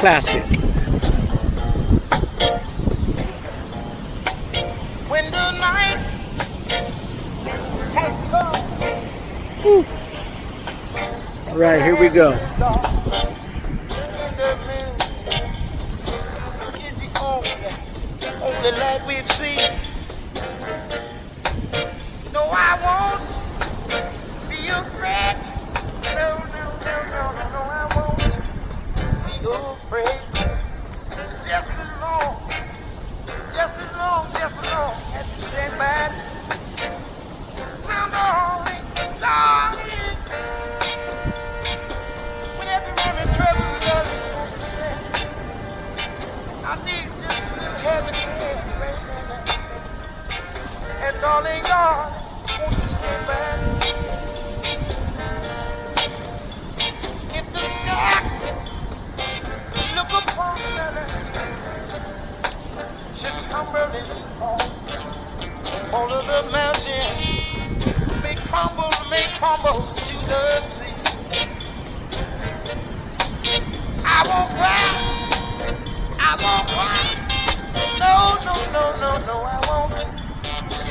classic. When the night has come. All right, here we go. Light we've seen. I need a little heaven hand right now. And darling, God, won't you stand by? If the sky look upon another, should tumble fall, all of the mountain may crumble, may crumble to the sea. I won't cry.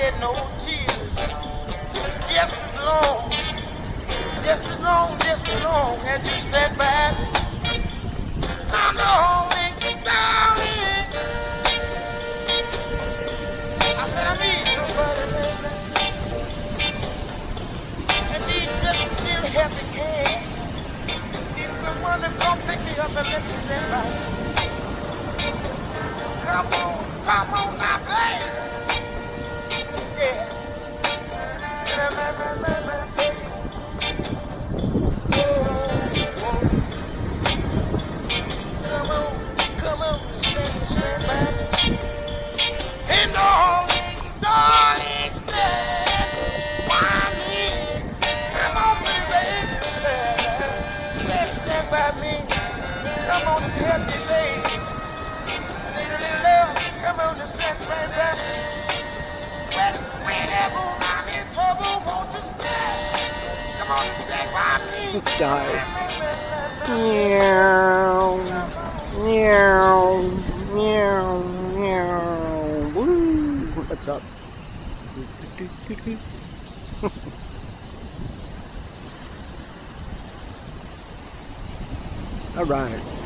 Shed no tears. Just as long, just as long, just as long as you stand by. I'm the only darling. I said I need somebody, baby. I need just a little helping hand. Need someone to come pick me up and let me stand by. Come on, come on Let's dive. Meow. Meow. Meow. Meow. Woo. What's up? All right.